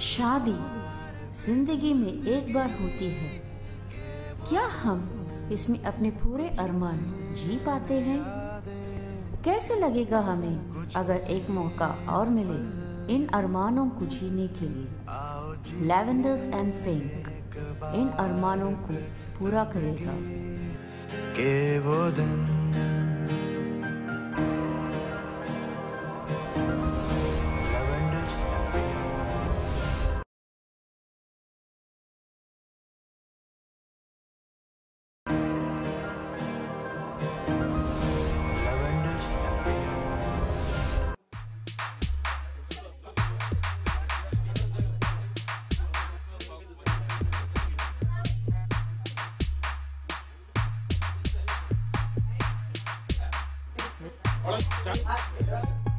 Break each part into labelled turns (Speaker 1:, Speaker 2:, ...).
Speaker 1: शादी ज़िंदगी में एक बार होती है। क्या हम इसमें अपने पूरे अरमान जी पाते हैं? कैसे लगेगा हमें अगर एक मौका और मिले इन अरमानों को जीने के लिए? लैवेंडर्स एंड पिंक इन अरमानों को पूरा करेगा।
Speaker 2: के वो दिन Lavenders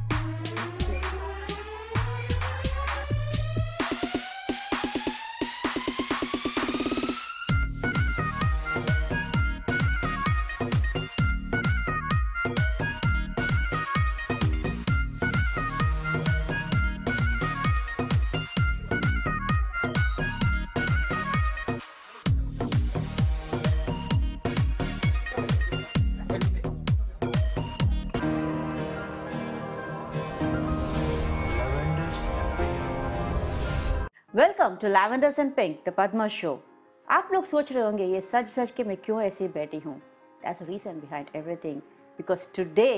Speaker 1: welcome to Lavenders and Pink the Padma show आप लोग सोच रहे होंगे ये सच सच के मैं क्यों ऐसे बैठी हूँ that's reason behind everything because today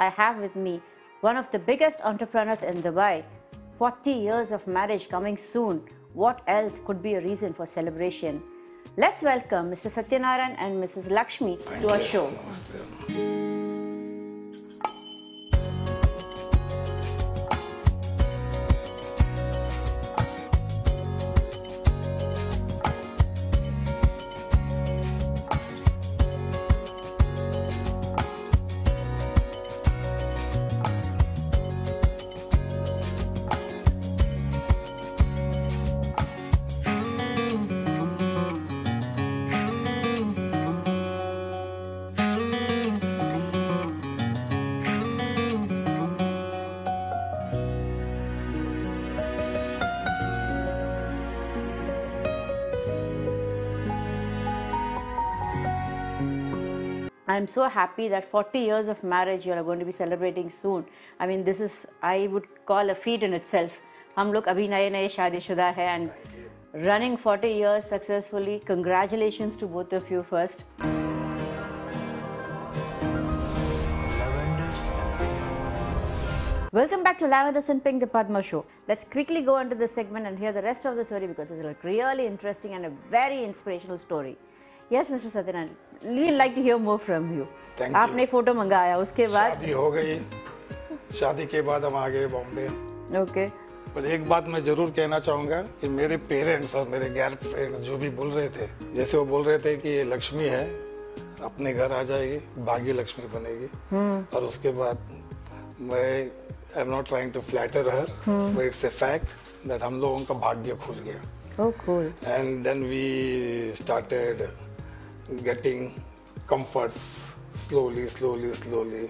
Speaker 1: I have with me one of the biggest entrepreneurs in Dubai 40 years of marriage coming soon. What else could be a reason for celebration? Let's welcome Mr. Satyanarayan and Mrs. Lakshmi to our show. I'm so happy that 40 years of marriage you are going to be celebrating soon. I mean, this is, I would call a feat in itself. हम लोग अभी नए नए शादीशुदा हैं and running 40 years successfully. Congratulations to both of you first.
Speaker 2: Lavenders
Speaker 1: Welcome back to Lavenders and Pink, the Padma Show. Let's quickly go into this segment and hear the rest of the story because it's like really interesting and a very inspirational story. Yes, Mr. Satyanarayan, we'd like to hear more from you.
Speaker 3: Thank you.
Speaker 1: आपने photo मंगाया उसके बाद?
Speaker 3: शादी हो गई। शादी के बाद हम आ गए बॉम्बे।
Speaker 1: ओके
Speaker 3: पर एक बात मैं ज़रूर कहना चाहूँगा कि मेरे पेरेंट्स और मेरे गैर पेरेंट्स जो भी बोल रहे थे जैसे वो बोल रहे थे कि ये लक्ष्मी है अपने घर आ जाएगी भाग्य लक्ष्मी बनेगी और उसके बाद मैं I am not trying to flatter her but it's a fact that हम लोगों का भाग्य खुल गया। And then we started getting comforts slowly slowly slowly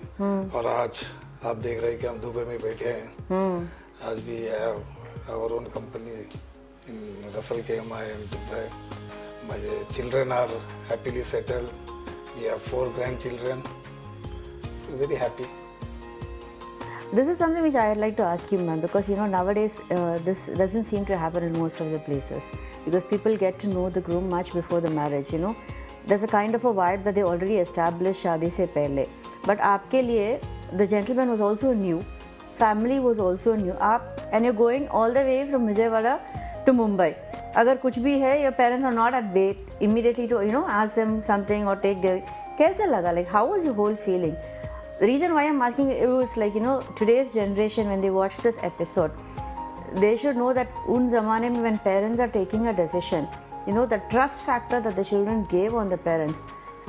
Speaker 3: और आज आप देख रहे हैं कि हम दुबई में बैठे हैं आज भी have our own company in Russell KMI in Dubai my children are happily settled we have four grandchildren so very happy
Speaker 1: This is something which I would like to ask you, ma'am, because you know nowadays uh, this doesn't seem to happen in most of the places because people get to know the groom much before the marriage. You know, there's a kind of a vibe that they already established शादी से पहले. But आपके लिए the gentleman was also new, family was also new. आप and you're going all the way from Vijayawada to Mumbai. अगर कुछ भी है your parents are not at bait immediately to you know ask them something or take their कैसे लगा like how was your whole feeling? The reason why I'm asking you is like, you know, today's generation, when they watch this episode, they should know that un zamane mein when parents are taking a decision, you know, the trust factor that the children gave on the parents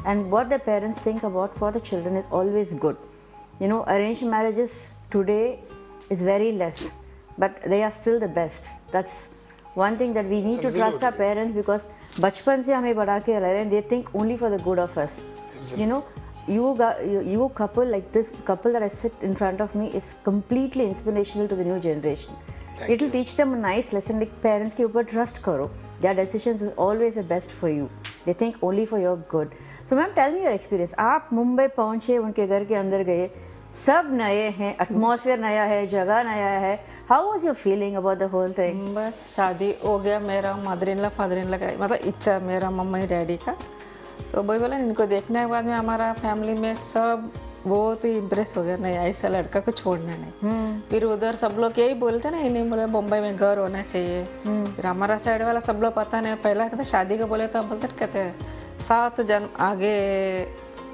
Speaker 1: and what the parents think about for the children is always good. You know, arranged marriages today is very less, but they are still the best. That's one thing that we need to trust our parents because बचपन से हमें बढ़ा के रहे हैं they think only for the good of us. You know, you, got, you you couple like this couple that I sit in front of me is completely inspirational to the new generation. It will teach them nice lesson like parents के ऊपर trust करो Their decisions is always the best for you they think only for your good so ma'am tell me your experience आप मुंबई पहुँचे, उनके घर के अंदर गए, सब नए हैं एटमॉस्फेयर नया है, जगह नया है. How was your feeling about the whole thing
Speaker 4: बस, शादी हो गया. मेरा mother in La father in ला का मतलब इच्छा मेरा मम्मी डैडी का. तो वही बोला, इनको देखने के बाद में हमारा फैमिली में सब बहुत ही इम्प्रेस हो गया नहीं ऐसा लड़का को छोड़ना नहीं। फिर उधर सब लोग यही बोलते ना इन्हें बोले मुंबई में घर होना चाहिए। फिर हमारा साइड वाला सब लोग पता नहीं पहला कहते शादी का बोले तो हम बोलते कहते हैं सात जन्म आगे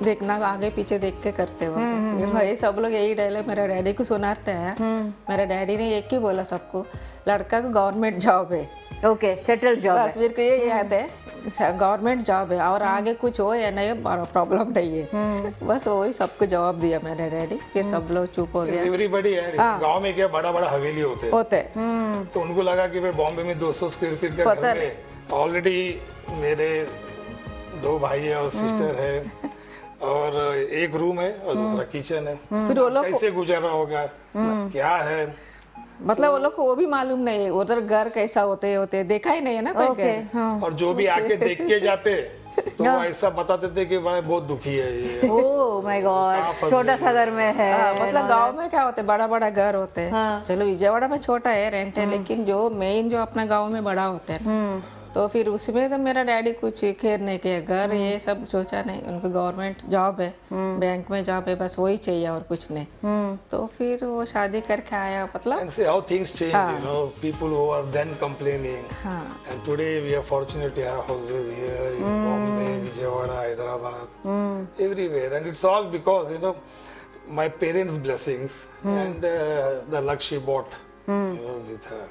Speaker 4: देखना आगे पीछे देख के करते हो। फिर भाई सब लोग यही डायलॉग मेरे डैडी को सुनाते हैं। मेरे डैडी ने एक ही बोला सबको लड़का को गवर्नमेंट जॉब है।
Speaker 1: ओके सेटल जॉब
Speaker 4: बस मेरे को ये याद है गवर्नमेंट जॉब है और आगे कुछ हो या नहीं प्रॉब्लम नहीं है। बस वही सबको जवाब दिया मेरे डैडी फिर सब लोग चुप हो गया
Speaker 3: एवरीबडी है गाँव में क्या बड़ा बड़ा हवेली होते हैं?
Speaker 4: होते
Speaker 3: तो उनको लगा कि भाई बॉम्बे में 200 स्क्वायर फीट का घर में ऑलरेडी मेरे दो भाई है और सिस्टर है। और एक रूम है और दूसरा किचन है।
Speaker 4: फिर वो लोग
Speaker 3: कैसे गुजारा होगा? क्या है?
Speaker 4: मतलब वो लोग को वो भी मालूम नहीं है उधर घर कैसा होते होते देखा ही नहीं है ना कोई okay,
Speaker 1: हाँ।
Speaker 3: और जो भी आके देख के जाते तो वो ऐसा बताते थे कि भाई बहुत दुखी है ये।
Speaker 1: ओह माय गॉड छोटा सा घर में है
Speaker 4: आ, मतलब गाँव में क्या होते बड़ा बड़ा घर होते। हैं।
Speaker 1: हाँ।
Speaker 4: चलो विजयवाड़ा में छोटा है रेंट है लेकिन जो मेन जो अपना गाँव में बड़ा होता है तो फिर उसमें तो मेरा डैडी कुछ खेर नहीं किया घर ये हम्म। सब सोचा नहीं उनको गवर्नमेंट जॉब है हम्म। बैंक में जॉब है बस वही चाहिए और कुछ नहीं। हम्म। तो फिर वो शादी करके आया मतलब
Speaker 3: how things change you know people who. Are then complaining and today we are fortunate to have houses here in Bombay Vijayawada Hyderabad everywhere and it's all because you know my parents blessings and uh, the luck she bought you know, with her.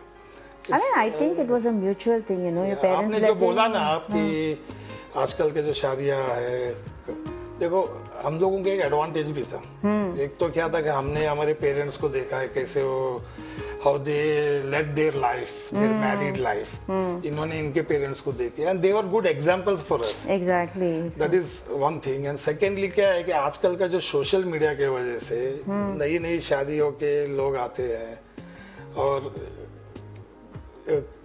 Speaker 1: I mean, I think it was a mutual thing, you know. Your parents
Speaker 3: आपने जो. बोला ना आपकी आजकल के जो शादियाँ है देखो हम लोगों के एक एडवांटेज भी था। एक तो क्या था कि हमने हमारे पेरेंट्स को देखा है कैसे वो how they let their life their married life इन्होंने इनके पेरेंट्स को देखे। And they are good examples for us
Speaker 1: Exactly.
Speaker 3: That is one thing and secondly क्या है कि आजकल का जो सोशल मीडिया के वजह से नई नई शादियों के लोग आते हैं। और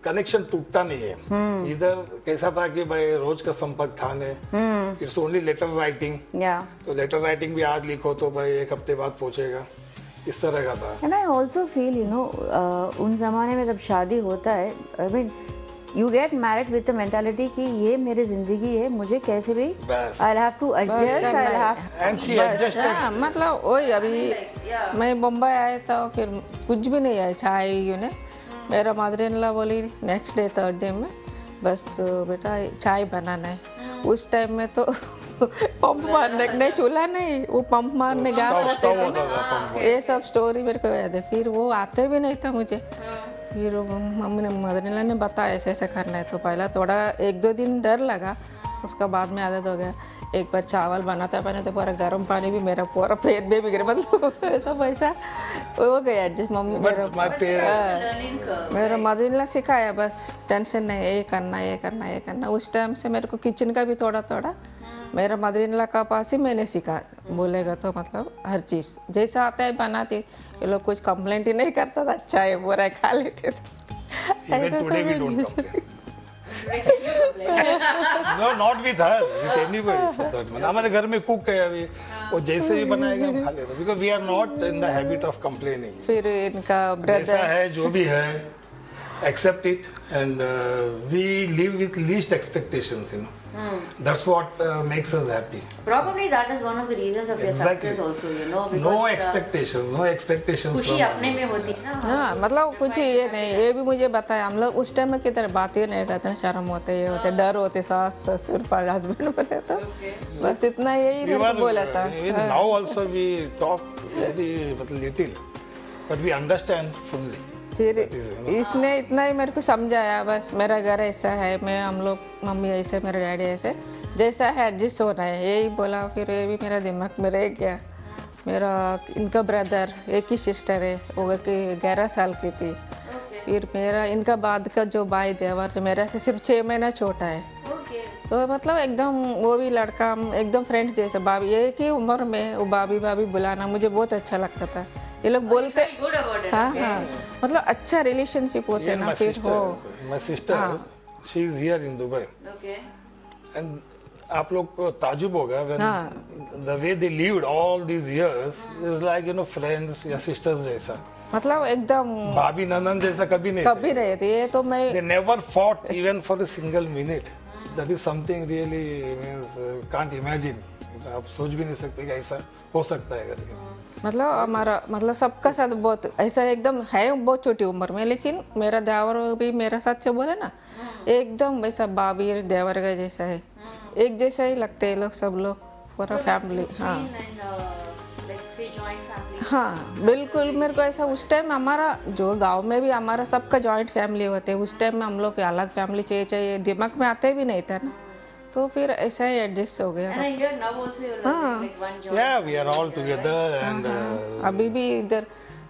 Speaker 3: कनेक्शन टूटता नहीं है। इधर कैसा था कि भाई रोज का संपर्क था नहीं। इट्स ओनली लेटर राइटिंग तो लेटर राइटिंग भी आज लिखो तो भाई एक हफ़्ते बाद पहुंचेगा। इस तरह का था।
Speaker 1: I also feel, you know, uh, उन जमाने में जब शादी होता है I mean you get married with the mentality कि ये मेरी ज़िंदगी है मुझे कैसे भी I have to adjust I
Speaker 3: have and she
Speaker 4: adjusted मतलब वही अभी मैं मुंबई आया था फिर कुछ भी नहीं आया चाय यू ने मेरा मदर इन ला बोली नेक्स्ट डे थर्ड डे में बस बेटा चाय बनाना है। उस टाइम में तो पंप मारने नहीं चूल्हा नहीं वो पंप मारने गा
Speaker 3: पंप
Speaker 4: ये सब स्टोरी मेरे को याद है। फिर वो आते भी नहीं था मुझे। फिर मम्मी ने मदर इन ने बताया ऐसे ऐसे करना है। तो पहला थोड़ा एक दो दिन डर लगा। उसका बाद में आदत हो गया। एक बार चावल बनाता बने तो पूरा गर्म पानी भी मेरा पूरा पेट में बिगड़े मतलब ऐसा वैसा हो गया एडजस्ट मम्मी मेरा।
Speaker 3: पेरेंट्स
Speaker 4: मेरा मदर इन सिखाया बस टेंशन नहीं ये करना ये करना ये करना। उस टाइम से मेरे को किचन का भी थोड़ा थोड़ा मेरा मदर इन का पास ही मैंने सीखा। बोलेगा तो मतलब हर चीज़ जैसा आता है बनाती। ये लोग कुछ कंप्लेंट ही नहीं करता था अच्छा है बुरा खा लेते थे। ऐसा सब
Speaker 3: no not with her with anybody for that हमारे घर में कुक है अभी। वो जैसे भी बनाएगा हम खा लेते because we are not in the habit of complaining
Speaker 4: फिर इनका
Speaker 3: जैसा
Speaker 4: ब्रदर
Speaker 3: है जो भी है accept it and uh, we live with least expectations you know that's what uh, makes us happy
Speaker 1: Probably that is one of the reasons of your
Speaker 3: Exactly.
Speaker 1: success also, you know, because
Speaker 3: no
Speaker 1: uh,
Speaker 3: expectations no expectations
Speaker 1: खुशी
Speaker 3: from
Speaker 1: अपने में होती है ना
Speaker 4: हाँ मतलब कुछ ये नहीं ये भी मुझे बताया हम लोग उस टाइम में किधर बात ही नहीं करते शर्म होते ये होते डर होते सास ससुर पर हस्बैंड बोले तो बस इतना यही
Speaker 3: we
Speaker 4: मेरे
Speaker 3: were
Speaker 4: को बोला था
Speaker 3: uh, even now also we talk very मतलब little but we understand fully
Speaker 4: फिर इसने इतना ही मेरे को समझाया बस मेरा घर ऐसा है मैं हम लोग मम्मी ऐसे मेरे डैडी ऐसे जैसा है एडजस्ट होना है। यही बोला फिर ये भी मेरा दिमाग में रह गया। मेरा इनका ब्रदर एक ही सिस्टर है वो ग्यारह साल की थी। फिर मेरा इनका बाद का जो भाई देवर जो मेरा से सिर्फ़ छः महीना छोटा है। तो मतलब एकदम वो भी लड़का एकदम फ्रेंड्स जैसे। भाभी एक ही उम्र में वो भाभी भाभी बुलाना मुझे बहुत अच्छा लगता था। ये लोग बोलते हाँ हाँ। मतलब अच्छा रिलेशनशिप होते ना फिर हो।
Speaker 3: My sister she is here in Dubai
Speaker 1: okay
Speaker 3: and आप लोग को ताजुब होगा when the way they lived all this years is like you know friends या सिस्टर्स जैसा।
Speaker 4: मतलब एकदम
Speaker 3: भाभी ननन जैसा कभी नहीं
Speaker 4: कभी नहीं थे। ये तो मैं
Speaker 3: they never fought even for a single minute that is something really means can't imagine आप सोच भी नहीं सकते कि ऐसा हो सकता है करके।
Speaker 4: मतलब हमारा मतलब सबका साथ बहुत ऐसा एकदम है बहुत छोटी उम्र में लेकिन मेरा देवर भी मेरा साथ से बोले ना एकदम वैसा बाबी देवर का जैसा है। एक जैसा ही लगते हैं लोग सब लोग पूरा फैमिली हाँ।
Speaker 1: uh.
Speaker 4: हाँ बिल्कुल मेरे को ऐसा उस टाइम हमारा जो गाँव में भी हमारा सबका जॉइंट फैमिली होते हैं उस टाइम में हम लोग अलग फैमिली चाहिए चाहिए दिमाग में आते भी नहीं था ना। तो फिर ऐसा ही एडजस्ट हो गया।
Speaker 3: हाँ।, हाँ, हाँ। uh,
Speaker 4: अभी भी इधर।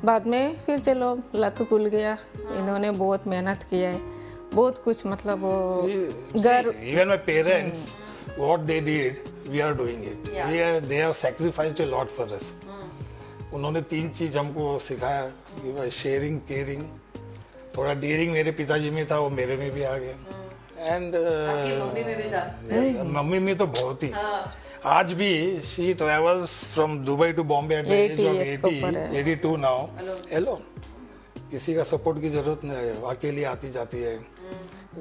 Speaker 4: बाद में फिर चलो लत खुल गया। इन्होंने बहुत मेहनत किया है। बहुत कुछ मतलब वो घर
Speaker 3: even my parents what they did we are doing it we are they have sacrificed a lot for us उन्होंने तीन चीज़ हमको सिखाया कि शेयरिंग केयरिंग थोड़ा डेयरिंग मेरे पिताजी में था वो मेरे में भी आ गया। एंड
Speaker 1: मम्मी में भी था।
Speaker 3: मम्मी में तो बहुत ही। आज भी she travels from Dubai to Bombay at the
Speaker 4: age
Speaker 3: of
Speaker 4: years के ऊपर है।
Speaker 3: 80 82 नाउ हेलो किसी का सपोर्ट की ज़रूरत नहीं है अकेली आती जाती है।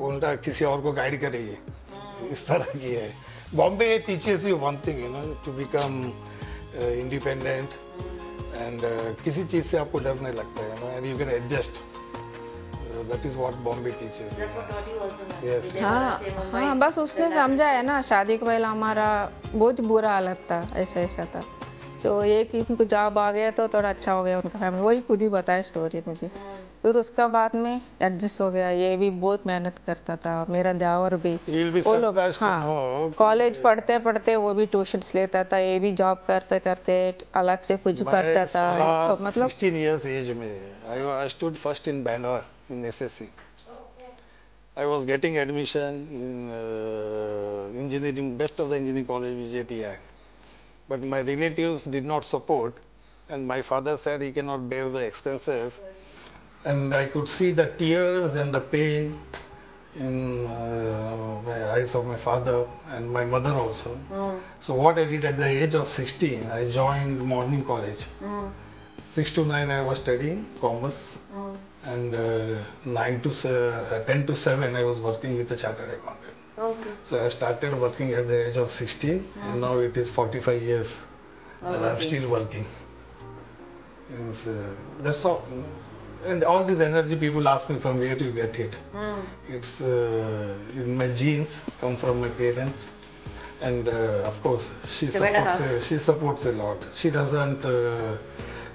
Speaker 3: उल्टा किसी और को गाइड करेगी। इस तरह की है। Bombay teachers you one thing you know to become independent and किसी चीज़ से आपको डर नहीं लगता है no and you can adjust that is what Bombay teachers
Speaker 1: That's what taught you also now.
Speaker 3: Yes.
Speaker 1: Vijay
Speaker 4: हाँ. हाँ बस उसने समझा है ना शादी के पहले हमारा बहुत बुरा हालत था ऐसा ऐसा था। सो so, एक ही उनको जॉब आ गया तो थोड़ा अच्छा हो गया उनका फैमिली वही खुद ही बताया स्टोरी मुझे। फिर उसका बाद में एडजस्ट हो गया ये भी बहुत मेहनत करता था मेरा देवर भी। वो लोग हाँ कॉलेज पढ़ते पढ़ते वो भी ट्यूशन्स लेता था ये भी जॉब करते करते अलग से कुछ करता था। तो मतलब
Speaker 3: 16 years age में I, I stood first in Bangalore. In SSC. I was getting admission in uh, engineering, best of the engineering college, JTI. But my relatives did not support, and my father said he cannot bear the expenses. And I could see the tears and the pain in uh, my eyes of my father and my mother also. So what I did at the age of 16, I joined morning college. Six to nine, I was studying commerce, and uh, nine to uh, ten to seven, I was working with a chartered accountant.
Speaker 1: Okay.
Speaker 3: So I started working at the age of 16, and now it is 45 years and I'm still working. It's, uh, that's all. And all this energy, people ask me from where do you get it? It's uh, in my genes, come from my parents, and uh, of course she
Speaker 1: Give it a
Speaker 3: supports. Uh, she supports a lot. She doesn't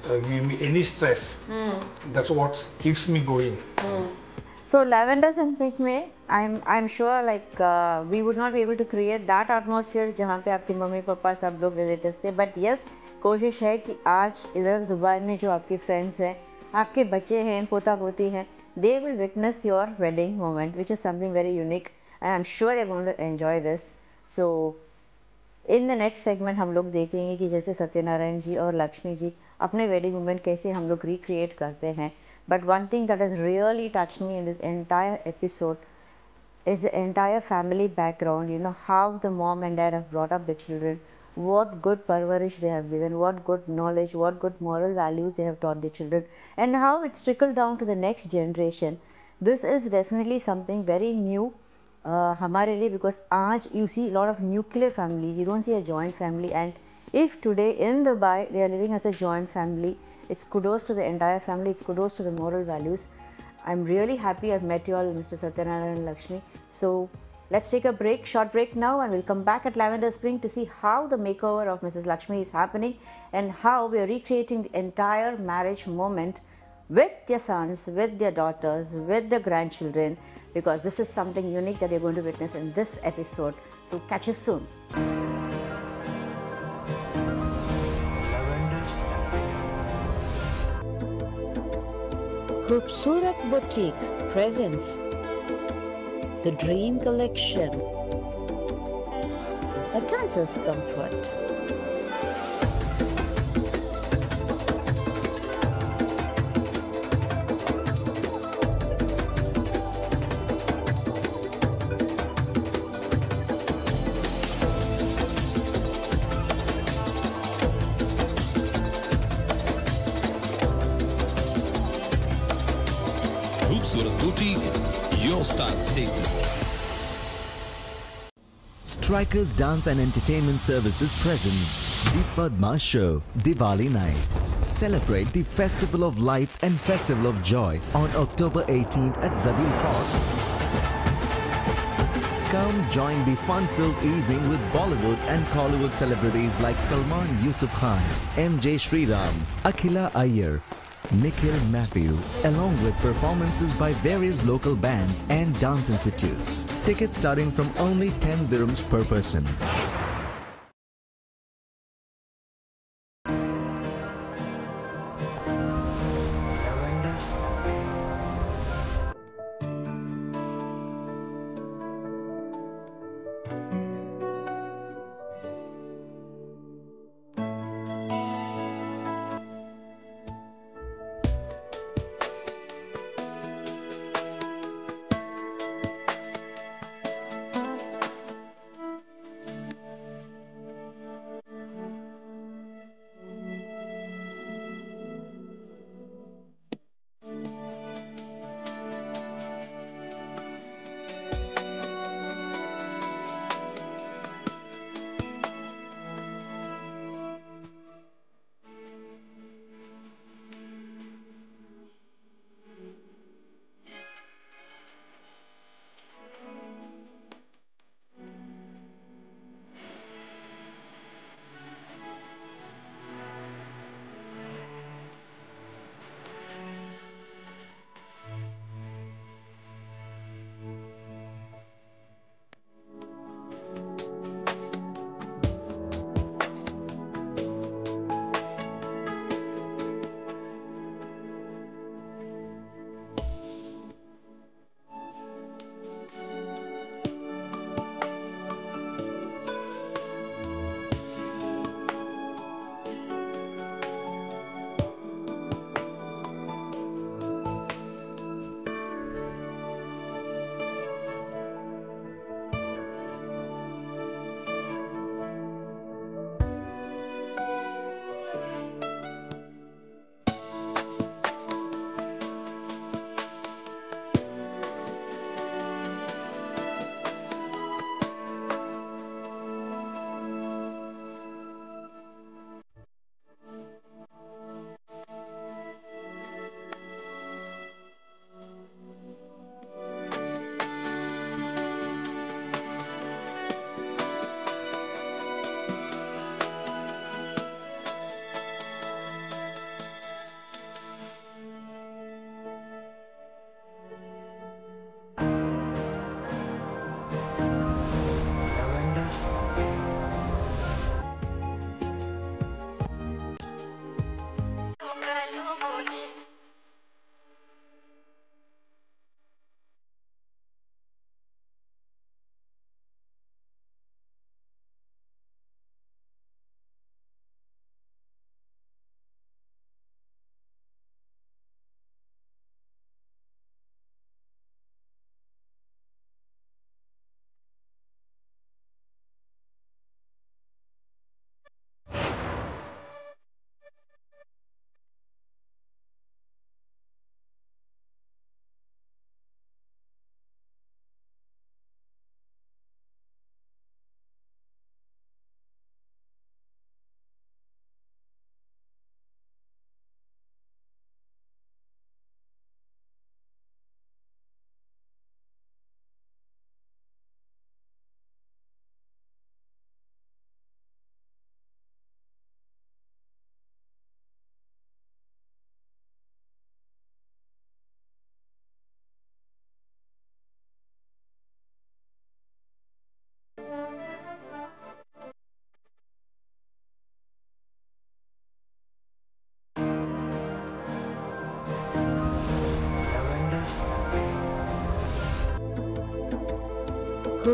Speaker 3: uh, uh, give me any stress. Mm. That's what keeps me going. Mm.
Speaker 1: So lavenders and pink में I'm I'm sure like uh, we would not be able to create that atmosphere जहाँ पे आपके mummy papa सब लोग relatives थे but yes कोशिश है कि आज इधर दुबई में जो आपके friends हैं आपके बच्चे हैं पोता पोती हैं they will witness your wedding moment which is something very unique and I'm sure they're going to enjoy this so in the next segment हम लोग देखेंगे कि जैसे सत्यनारायण जी और लक्ष्मी जी अपने वेडिंग मोमेंट कैसे हम लोग रिक्रिएट करते हैं। But one thing that is really touch me in this entire episode is entire family background you know how the mom and dad have brought up the children what good परवरिश they have given what good knowledge what good moral values they have taught the children and how it's trickle down to the next generation this is definitely something very new हमारे लिए because आज you see lot of nuclear family you don't see a joint family and if today in Dubai they are living as a joint family it's kudos to the entire family it's kudos to the moral values I'm really happy I've met you all, Mr. Satyanarayan and Lakshmi. So let's take a break, short break now, and we'll come back at Lavender Spring to see how the makeover of Mrs. Lakshmi is happening and how we are recreating the entire marriage moment with their sons, with their daughters, with their grandchildren, because this is something unique that you're going to witness in this episode. So catch you soon.
Speaker 5: Khoobsurat Boutique presents The Dream Collection. A Dancer's Comfort.
Speaker 6: Strikers Dance and Entertainment Services presents the Padma Show Diwali Night. Celebrate the Festival of Lights and Festival of Joy on October 18th at Zabeel Park. Come join the fun-filled evening with Bollywood and Kollywood celebrities like Salman Yusuf Khan, MJ Sriram, Akhila Iyer, Nikhil Matthew, along with performances by various local bands and dance institutes. Tickets starting from only 10 dirhams per person.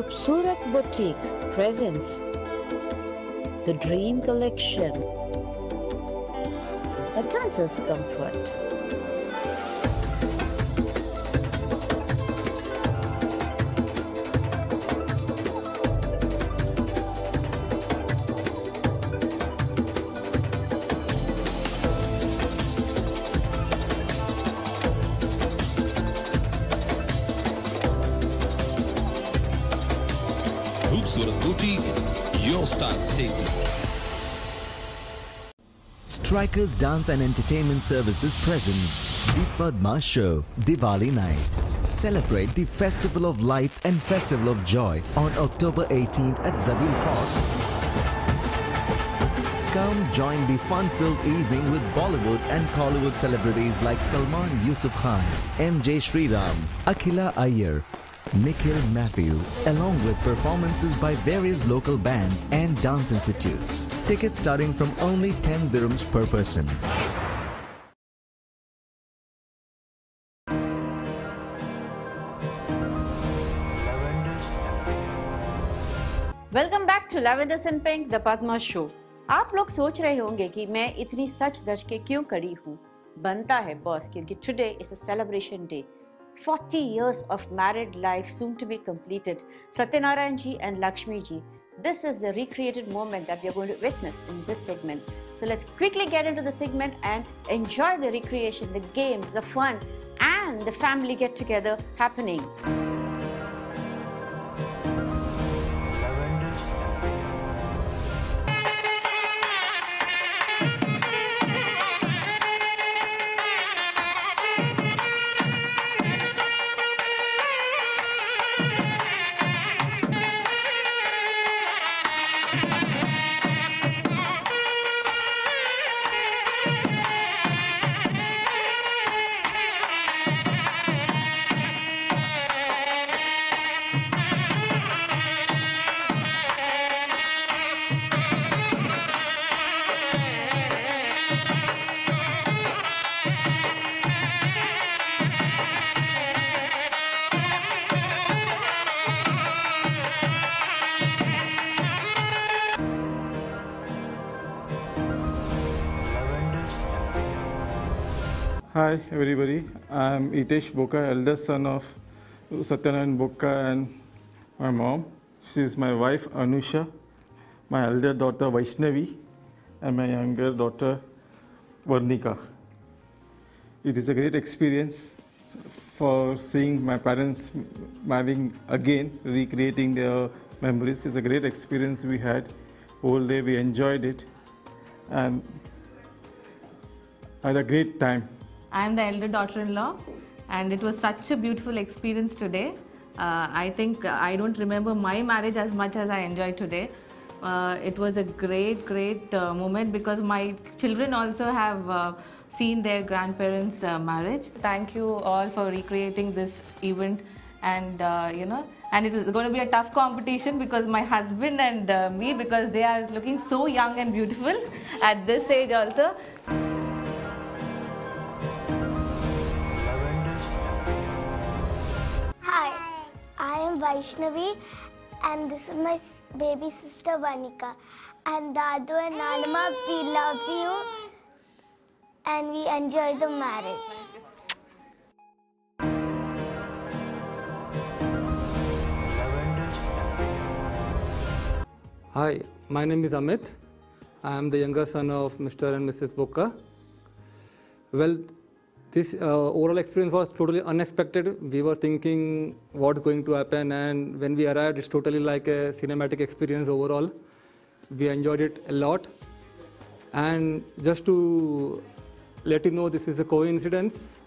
Speaker 5: Khoobsurat Boutique presents the Dream Collection. A dancer's comfort.
Speaker 7: Surat Boutique, your style statement.
Speaker 6: Strikers Dance and Entertainment Services presents The Padma Show Diwali Night. Celebrate the Festival of Lights and Festival of Joy on October 18th at Zabeel Park. Come join the fun-filled evening with Bollywood and Kollywood celebrities like Salman Yusuf Khan, MJ Sriram, Akhila Iyer, Nikhil Matthew, along with performances by various local bands and dance institutes. Tickets starting from only 10 dirhams per person.
Speaker 2: Lavenders and
Speaker 8: welcome back to lavenders and pink the Padma show आप लोग सोच रहे होंगे कि मैं इतनी सच धज के क्यों कड़ी हूँ बनता है बॉस क्योंकि today is a celebration day 40 years of married life soon to be completed satyanarayan and lakshmi ji. This is the recreated moment that we are going to witness in this segment. So let's quickly get into the segment and enjoy the recreation the games the fun and the family get together happening
Speaker 9: Hi everybody, I'm Itesh Boka, eldest son of Satyanarayan Boka and my mom. She is my wife Anusha, my elder daughter Vaishnavi, and my younger daughter Varnika. It is a great experience for seeing my parents marrying again, recreating their memories. It's a great experience we had. Whole day we enjoyed it and had a great time.
Speaker 10: I am the elder daughter-in-law, and it was such a beautiful experience today. Uh, I think I don't remember my marriage as much as I enjoyed today. Uh, it was a great, great uh, moment because my children also have uh, seen their grandparents' uh, marriage. Thank you all for recreating this event, and uh, you know, and it is going to be a tough competition because my husband and uh, me, because they are looking so young and beautiful at this age also.
Speaker 11: Am Vaishnavi and this is my baby sister Vanika. And Dadu and Nanama, we love you and we enjoy the marriage.
Speaker 12: Hi, my name is Amit. I am the younger son of Mr. and Mrs. Boka. Well, this uh, overall experience was totally unexpected. We were thinking what's going to happen, and when we arrived, it's totally like a cinematic experience overall. We enjoyed it a lot. And just to let you know, this is a coincidence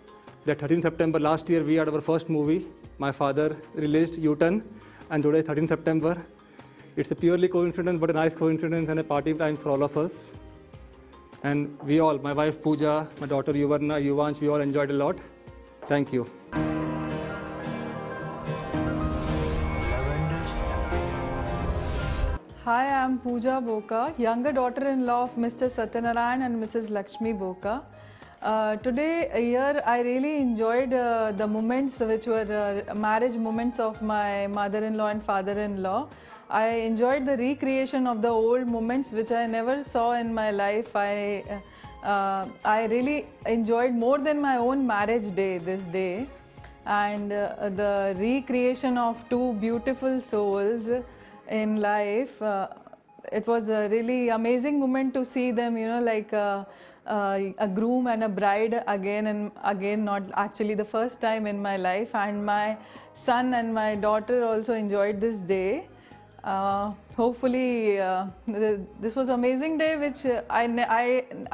Speaker 12: that 13 September last year we had our first movie. My father released U-Turn, and today is 13 September. It's a purely coincidence, but a nice coincidence and a party time for all of us. And we all, my wife Pooja, my daughter Yuvarna, Yuvansh, we all enjoyed a lot. Thank you.
Speaker 13: Hi, I'm Pooja Boka, younger daughter-in-law of Mr. Satyanarayan and Mrs. Lakshmi Boka. Uh, today here I really enjoyed uh, the moments which were uh, marriage moments of my mother-in-law and father-in-law. I enjoyed the recreation of the old moments which I never saw in my life. I uh, I really enjoyed more than my own marriage day this day and uh, the recreation of two beautiful souls in life uh, it was a really amazing moment to see them you know like uh, uh, a groom and a bride again and again not actually the first time in my life and my son and my daughter also enjoyed this day Uh, hopefully, uh, this was amazing day, which uh, I, ne- I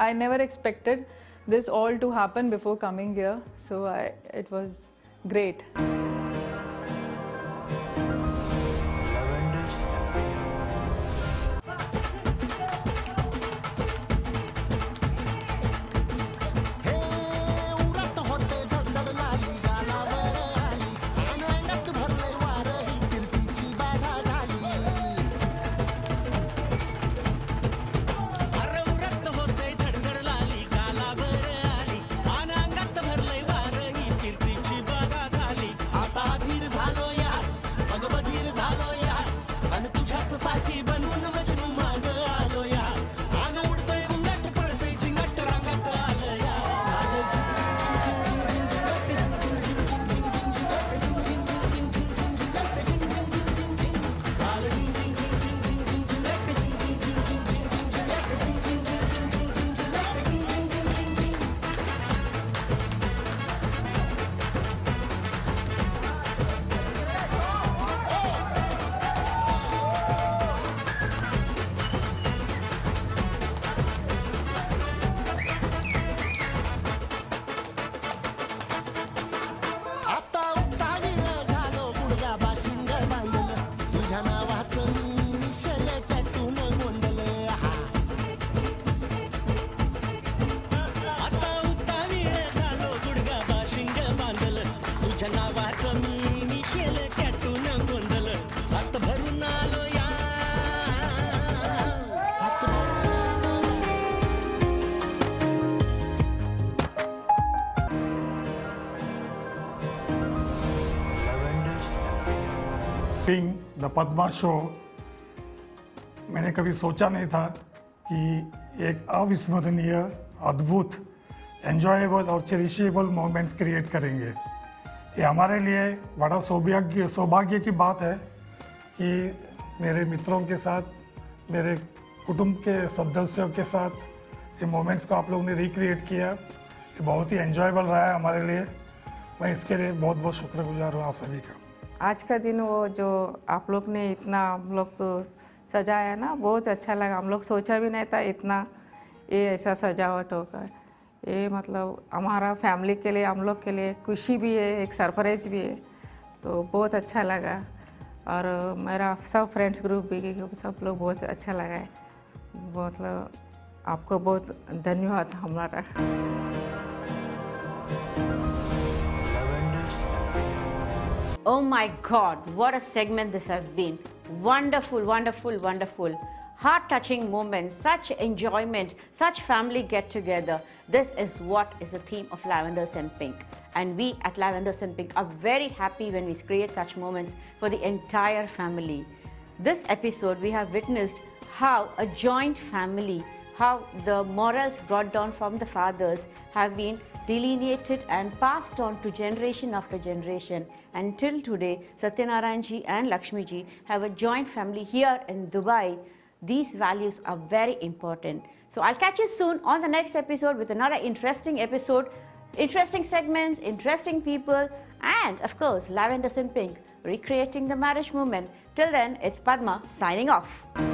Speaker 13: I never expected this all to happen before coming here. So I, it was great.
Speaker 14: The Padma show, मैंने कभी सोचा नहीं था कि एक अविस्मरणीय, अद्भुत enjoyable और चेरिशेबल मोमेंट्स क्रिएट करेंगे। ये हमारे लिए बड़ा सौभाग्य सौभाग्य की बात है कि मेरे मित्रों के साथ, मेरे कुटुंब के सदस्यों के साथ ये मोमेंट्स को आप लोगों ने रिक्रिएट किया। ये बहुत ही एंजॉयबल रहा है हमारे लिए। मैं इसके लिए बहुत बहुत शुक्रगुजार हूँ आप सभी का।
Speaker 4: आज का दिन वो जो आप लोग ने इतना हम लोग को सजाया ना, बहुत अच्छा लगा। हम लोग सोचा भी नहीं था इतना ये ऐसा सजावट होगा ये मतलब हमारा फैमिली के लिए, हम लोग के लिए खुशी भी है, एक सरप्राइज़ भी है। तो बहुत अच्छा लगा। और मेरा सब फ्रेंड्स ग्रुप भी सब लोग बहुत अच्छा लगा है। मतलब आपको बहुत धन्यवाद हमारा।
Speaker 8: Oh my God, what a segment this has been. Wonderful, wonderful, wonderful. Heart touching moments, such enjoyment, such family get together. This is what is the theme of Lavenders and Pink. And we at Lavenders and Pink are very happy when we create such moments for the entire family. This episode, we have witnessed how a joint family, how the morals brought down from the fathers have been delineated and passed on to generation after generation. Until today, Satyanarayan ji and Lakshmiji have a joint family here in Dubai. These values are very important. So I'll catch you soon on the next episode with another interesting episode, interesting segments, interesting people, and of course, Lavender and Pink recreating the marriage movement. Till then, it's Padma signing off.